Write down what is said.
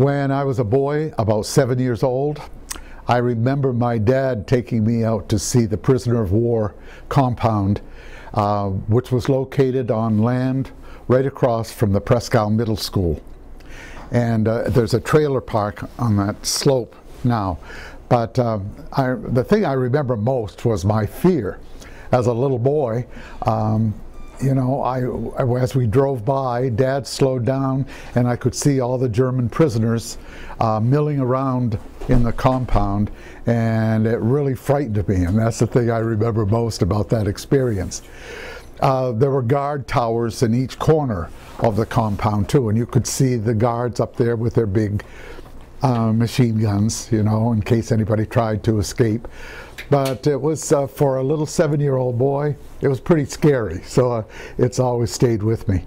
When I was a boy, about seven years old, I remember my dad taking me out to see the prisoner of war compound, uh, which was located on land right across from the Presque Middle School. And uh, there's a trailer park on that slope now. But um, I, the thing I remember most was my fear. As a little boy, um, you know, I, as we drove by, Dad slowed down, and I could see all the German prisoners uh, milling around in the compound, and it really frightened me. And that's the thing I remember most about that experience. Uh, there were guard towers in each corner of the compound too, and you could see the guards up there with their big uh, machine guns, you know, in case anybody tried to escape. But it was, uh, for a little seven-year-old boy, it was pretty scary, so uh, it's always stayed with me.